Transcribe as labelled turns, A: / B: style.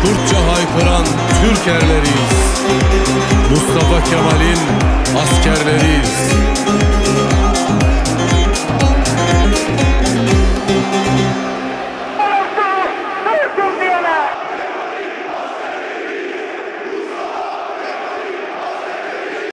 A: Bozkurtça haykıran
B: Türk erleriyiz. Mustafa Kemal'in askerleriyiz.